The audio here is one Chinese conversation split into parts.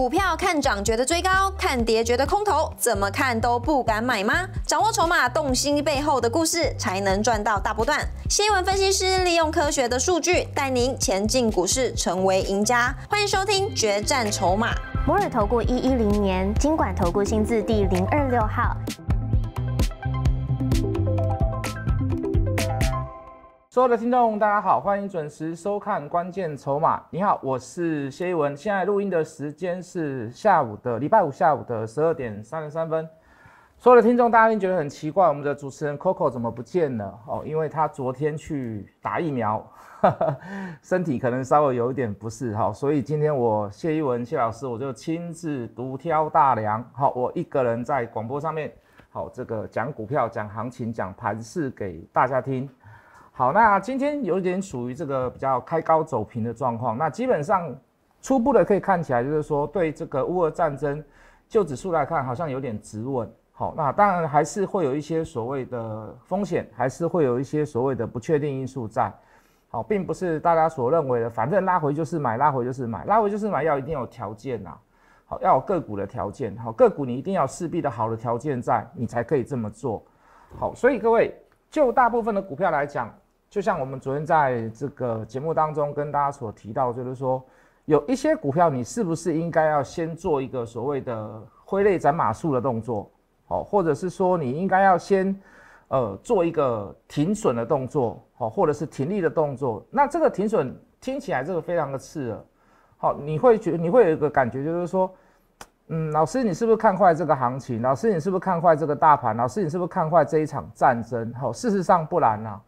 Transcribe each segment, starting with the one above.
股票看涨觉得追高，看跌觉得空头，怎么看都不敢买吗？掌握筹码，洞悉背后的故事，才能赚到大波段。新闻分析师利用科学的数据，带您前进股市，成为赢家。欢迎收听《决战筹码》。摩尔投顾一一零年经管投顾新字第零二六号。所有的听众，大家好，欢迎准时收看《关键筹码》。你好，我是谢一文。现在录音的时间是下午的礼拜五下午的十二点三十三分。所有的听众，大家一定觉得很奇怪，我们的主持人 Coco 怎么不见了？哦，因为他昨天去打疫苗，身体可能稍微有一点不适，哈，所以今天我谢一文谢老师我就亲自独挑大梁，好，我一个人在广播上面，好，这个讲股票、讲行情、讲盘势给大家听。好，那今天有点属于这个比较开高走平的状况。那基本上初步的可以看起来，就是说对这个乌俄战争就指数来看，好像有点止稳。好，那当然还是会有一些所谓的风险，还是会有一些所谓的不确定因素在。好，并不是大家所认为的，反正拉回就是买，拉回就是买，拉回就是买，要一定有条件呐。好，要有个股的条件。好，个股你一定要势必的好的条件在，你才可以这么做。好，所以各位就大部分的股票来讲。就像我们昨天在这个节目当中跟大家所提到，就是说有一些股票，你是不是应该要先做一个所谓的挥泪斩马谡的动作，哦，或者是说你应该要先呃做一个停损的动作，哦，或者是停利的动作。那这个停损听起来这个非常的刺耳，好，你会觉你会有一个感觉，就是说，嗯，老师你是不是看坏这个行情？老师你是不是看坏这个大盘？老师你是不是看坏这一场战争？好，事实上不然呐。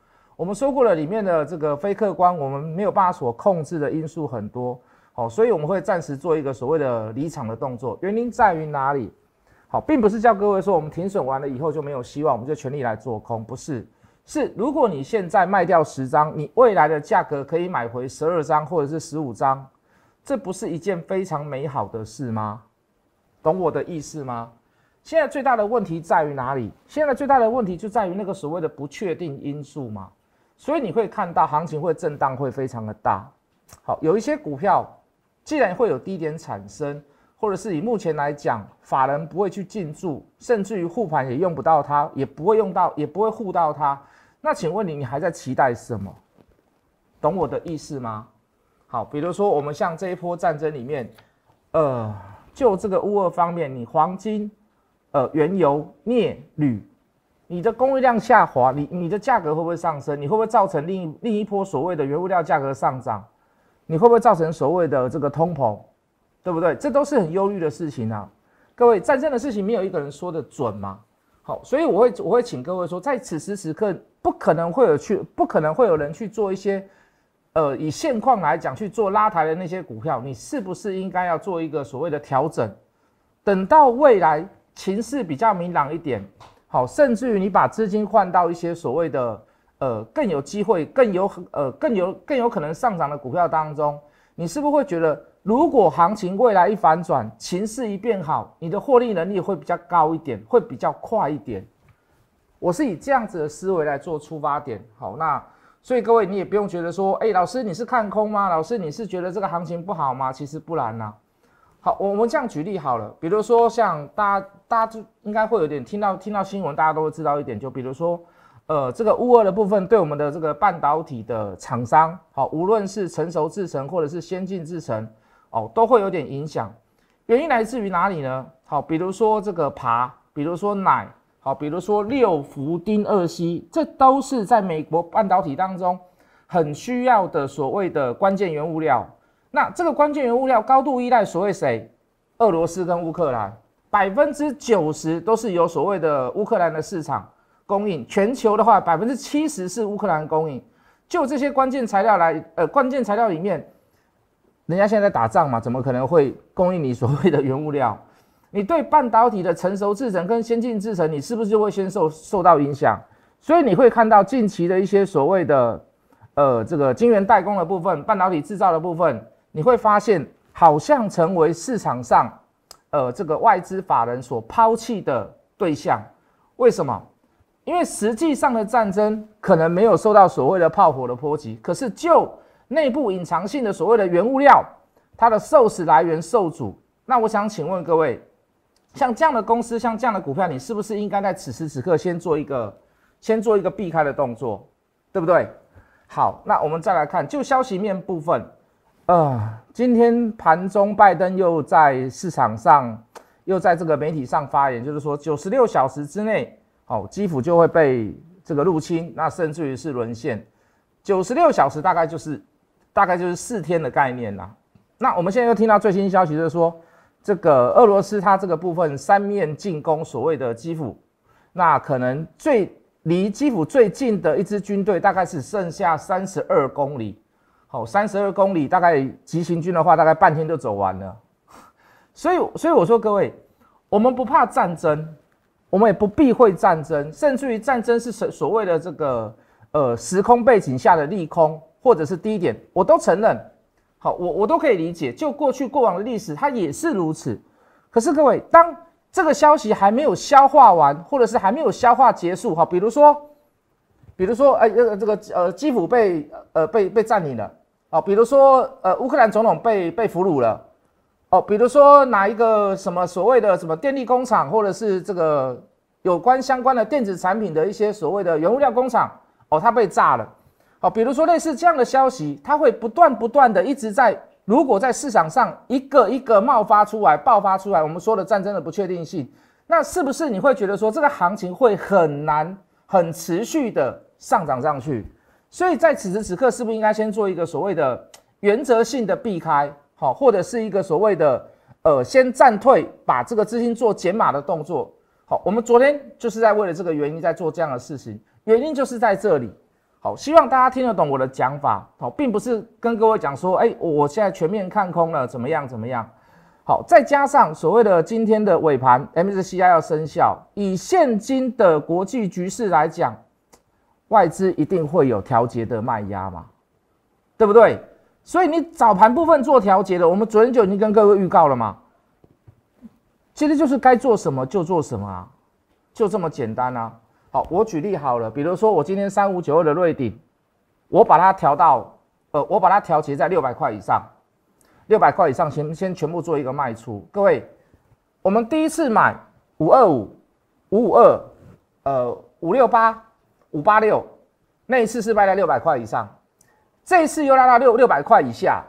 我们说过了，里面的这个非客观，我们没有办法所控制的因素很多，好，所以我们会暂时做一个所谓的离场的动作。原因在于哪里？好，并不是叫各位说我们停损完了以后就没有希望，我们就全力来做空，不是。是如果你现在卖掉十张，你未来的价格可以买回十二张或者是十五张，这不是一件非常美好的事吗？懂我的意思吗？现在最大的问题在于哪里？现在最大的问题就在于那个所谓的不确定因素嘛。所以你会看到行情会震荡，会非常的大。好，有一些股票，既然会有低点产生，或者是以目前来讲，法人不会去进驻，甚至于护盘也用不到它，也不会用到，也不会护到它。那请问你，你还在期待什么？懂我的意思吗？好，比如说我们像这一波战争里面，呃，就这个乌二方面，你黄金、呃原油、镍、铝。你的供应量下滑，你你的价格会不会上升？你会不会造成另另一波所谓的原物料价格上涨？你会不会造成所谓的这个通膨？对不对？这都是很忧虑的事情啊！各位，战争的事情没有一个人说的准嘛？好，所以我会我会请各位说，在此时此刻，不可能会有去，不可能会有人去做一些，呃，以现况来讲去做拉抬的那些股票，你是不是应该要做一个所谓的调整？等到未来情势比较明朗一点。好，甚至于你把资金换到一些所谓的呃更有机会、更有呃更有更有可能上涨的股票当中，你是不是会觉得，如果行情未来一反转，情势一变好，你的获利能力会比较高一点，会比较快一点？我是以这样子的思维来做出发点。好，那所以各位你也不用觉得说，哎，老师你是看空吗？老师你是觉得这个行情不好吗？其实不然呐。好，我们这样举例好了，比如说像大家，大家就应该会有点听到听到新闻，大家都会知道一点，就比如说，呃，这个乌二的部分对我们的这个半导体的厂商，好，无论是成熟制程或者是先进制程，哦，都会有点影响。原因来自于哪里呢？好，比如说这个爬，比如说奶，好，比如说六氟丁二烯，这都是在美国半导体当中很需要的所谓的关键原物料。那这个关键原物料高度依赖所谓谁？俄罗斯跟乌克兰，百分之九十都是由所谓的乌克兰的市场供应。全球的话，百分之七十是乌克兰供应。就这些关键材料来，呃，关键材料里面，人家现在在打仗嘛，怎么可能会供应你所谓的原物料？你对半导体的成熟制程跟先进制程，你是不是就会先受受到影响？所以你会看到近期的一些所谓的，呃，这个晶圆代工的部分，半导体制造的部分。你会发现，好像成为市场上，呃，这个外资法人所抛弃的对象。为什么？因为实际上的战争可能没有受到所谓的炮火的波及，可是就内部隐藏性的所谓的原物料，它的受死来源受阻。那我想请问各位，像这样的公司，像这样的股票，你是不是应该在此时此刻先做一个，先做一个避开的动作，对不对？好，那我们再来看，就消息面部分，呃，今天盘中拜登又在市场上，又在这个媒体上发言，就是说九十六小时之内，哦，基辅就会被这个入侵，那甚至于是沦陷。九十六小时大概就是大概就是四天的概念啦。那我们现在又听到最新消息，就是说。这个俄罗斯它这个部分三面进攻所谓的基辅，那可能最离基辅最近的一支军队大概是剩下三十二公里，好，三十二公里大概急行军的话，大概半天就走完了。所以，所以我说各位，我们不怕战争，我们也不避讳战争，甚至于战争是所所谓的这个呃时空背景下的利空或者是低点，我都承认。好，我我都可以理解，就过去过往的历史，它也是如此。可是各位，当这个消息还没有消化完，或者是还没有消化结束，哈，比如说，比如说，哎，这个这个呃，基辅被呃被被占领了，哦，比如说呃，乌克兰总统被被俘虏了，哦，比如说哪一个什么所谓的什么电力工厂，或者是这个有关相关的电子产品的一些所谓的原物料工厂，哦，它被炸了。哦，比如说类似这样的消息，它会不断不断的一直在，如果在市场上一个一个冒发出来、爆发出来，我们说的战争的不确定性，那是不是你会觉得说这个行情会很难、很持续的上涨上去？所以在此时此刻，是不是应该先做一个所谓的 原则性的避开，好，或者是一个所谓的呃先暂退，把这个资金做减码的动作？好，我们昨天就是在为了这个原因在做这样的事情，原因就是在这里。好，希望大家听得懂我的讲法。好，并不是跟各位讲说，哎，我现在全面看空了，怎么样？怎么样？好，再加上所谓的今天的尾盘，MSCI 要生效，以现今的国际局势来讲，外资一定会有调节的卖压嘛，对不对？所以你早盘部分做调节的，我们昨天就已经跟各位预告了嘛。其实就是该做什么就做什么啊，就这么简单啊。好，我举例好了，比如说我今天三五九二的瑞鼎，我把它调到，呃，我把它调节在六百块以上，六百块以上先先全部做一个卖出。各位，我们第一次买五二五、五五二、呃五六八、五八六，那一次是卖在六百块以上，这一次又拉到六六百块以下，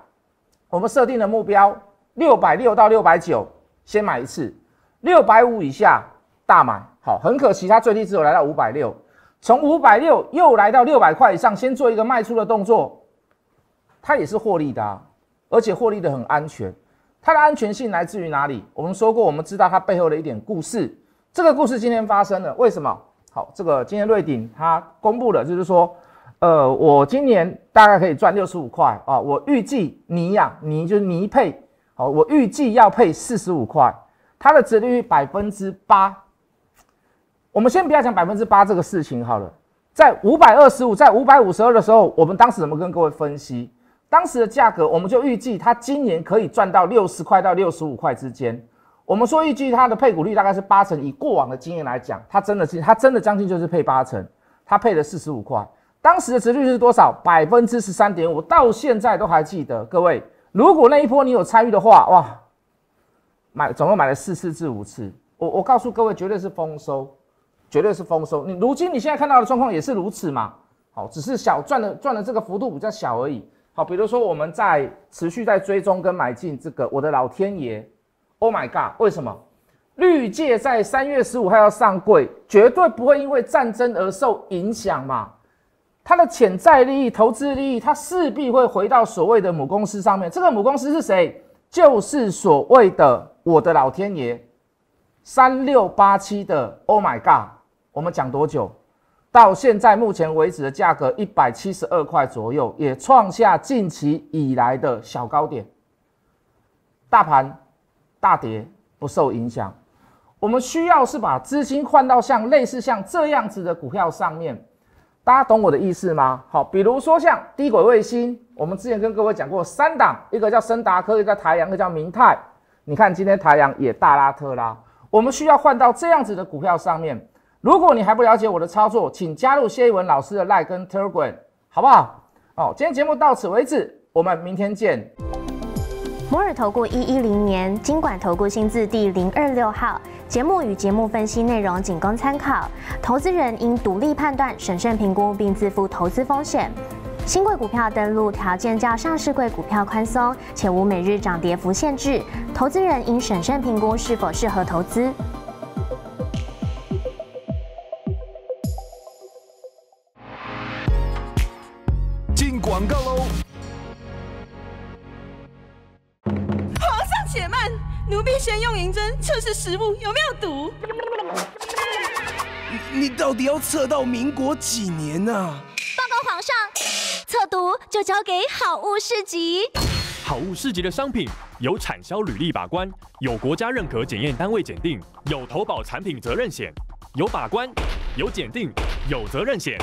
我们设定的目标六百六到六百九，先买一次，六百五以下大买。好，很可惜，它最低只有来到五百六，从五百六又来到六百块以上，先做一个卖出的动作，它也是获利的，啊，而且获利的很安全。它的安全性来自于哪里？我们说过，我们知道它背后的一点故事。这个故事今天发生了，为什么？好，这个今天瑞鼎它公布了，就是说，呃，我今年大概可以赚六十五块啊，我预计你呀，你就是你配，好，我预计要配四十五块，它的折率百分之八。我们先不要讲百分之八这个事情好了，在五百二十五，在五百五十二的时候，我们当时怎么跟各位分析？当时的价格，我们就预计它今年可以赚到六十块到六十五块之间。我们说预计它的配股率大概是八成，以过往的经验来讲，它真的是它真的将近就是配八成，它配了四十五块。当时的值率是多少？百分之十三点五，到现在都还记得。各位，如果那一波你有参与的话，哇，买总共买了四次至五次，我我告诉各位，绝对是丰收。绝对是丰收。你如今你现在看到的状况也是如此嘛？好，只是小赚的赚的这个幅度比较小而已。好，比如说我们在持续在追踪跟买进这个，我的老天爷，Oh my God！为什么绿界在三月十五号要上柜，绝对不会因为战争而受影响嘛？它的潜在利益、投资利益，它势必会回到所谓的母公司上面。这个母公司是谁？就是所谓的我的老天爷，三六八七的 Oh my God！我们讲多久？到现在目前为止的价格一百七十二块左右，也创下近期以来的小高点。大盘大跌不受影响，我们需要是把资金换到像类似像这样子的股票上面。大家懂我的意思吗？好，比如说像低轨卫星，我们之前跟各位讲过三档，一个叫森达科，一个叫台阳，一个叫明泰。你看今天台阳也大拉特拉，我们需要换到这样子的股票上面。如果你还不了解我的操作，请加入谢一文老师的 Line 跟 Telegram，好不好？哦，今天节目到此为止，我们明天见。摩尔投顾一一零年经管投顾新字第零二六号。节目与节目分析内容仅供参考，投资人应独立判断、审慎评估并自负投资风险。新贵股票登录条件较上市贵股票宽松，且无每日涨跌幅限制，投资人应审慎评估是否适合投资。且慢，奴婢先用银针测试食物有没有毒。你到底要测到民国几年啊？报告皇上，测毒就交给好物市集。好物市集的商品有产销履历把关，有国家认可检验单位检定，有投保产品责任险，有把关，有检定，有责任险。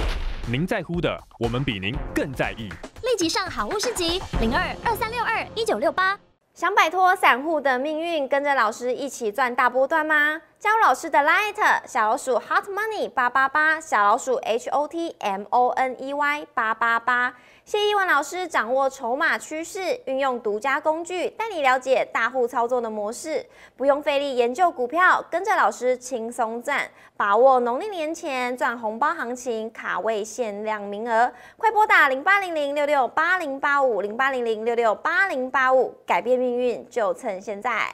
您在乎的，我们比您更在意。立即上好物市集零二二三六二一九六八。想摆脱散户的命运，跟着老师一起赚大波段吗？加入老师的 Light 小老鼠 Hot Money 八八八，小老鼠 H O T M O N E Y 八八八。谢一文老师掌握筹码趋势，运用独家工具带你了解大户操作的模式，不用费力研究股票，跟着老师轻松赚，把握农历年前赚红包行情，卡位限量名额，快拨打零八零零六六八零八五零八零零六六八零八五，改变命运就趁现在。